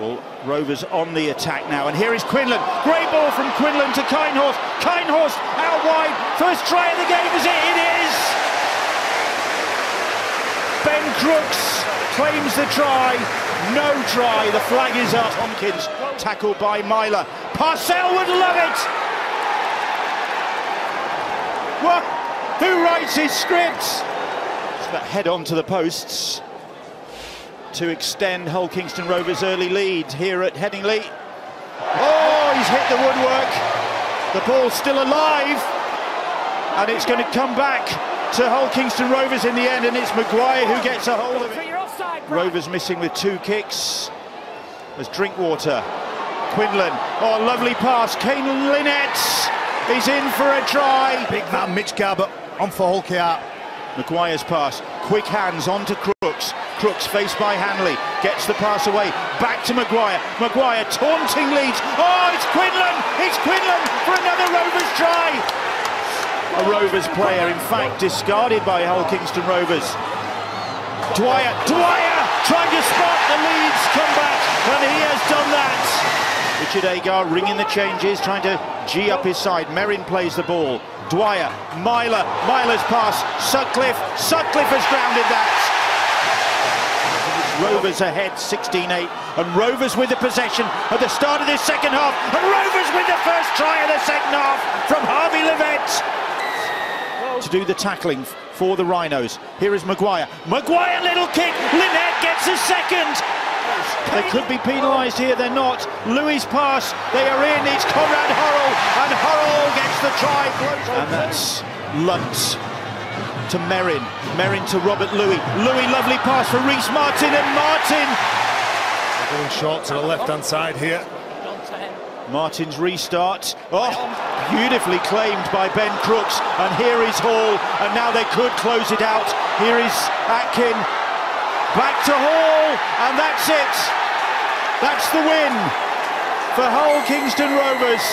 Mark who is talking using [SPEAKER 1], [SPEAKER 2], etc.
[SPEAKER 1] Well, Rovers on the attack now, and here is Quinlan. Great ball from Quinlan to Keinhorst. Keinhorst out wide. First try of the game, is it? It is! Ben Crooks claims the try. No try. The flag is up. Tompkins tackled by Myler. Parcell would love it. What? Who writes his scripts? That head on to the posts to extend Hull Kingston Rovers' early lead here at Headingley. Oh, he's hit the woodwork. The ball's still alive, and it's going to come back to Hull Kingston Rovers in the end, and it's McGuire who gets a hold of it. Rovers missing with two kicks. There's Drinkwater. Quinlan. Oh, lovely pass. Kane Linnett is in for a try.
[SPEAKER 2] Big man Mitch Garbutt on for Hulk
[SPEAKER 1] McGuire's pass. Quick hands on to Crooks. Faced by Handley, gets the pass away, back to McGuire. McGuire taunting Leeds. Oh, it's Quinlan! It's Quinlan for another Rovers try! A Rovers player, in fact, discarded by Hull Kingston Rovers. Dwyer, Dwyer trying to spot the Leeds come back, and he has done that. Richard Agar ringing the changes, trying to G up his side. Merrin plays the ball. Dwyer, Myler, Myler's pass, Sutcliffe, Sutcliffe has grounded that. Rovers ahead 16-8 and Rovers with the possession at the start of this second half and Rovers with the first try of the second half from Harvey Livett to do the tackling for the Rhinos. Here is McGuire. McGuire little kick. Linnett gets a second. They could be penalised here, they're not. Lui pass, they are in, it's Konrad Hurrell and Hurrell gets the try. And that's Lunt to Merrin. Merrin to Robert Lui. Lui, lovely pass for Rhyse Martin, and Martin.
[SPEAKER 2] Going short to the left-hand side here.
[SPEAKER 1] Martin's restart. Oh, beautifully claimed by Ben Crooks. And here is Hall, and now they could close it out. Here is Atkin. Back to Hall, and that's it. That's the win for Hull Kingston Rovers.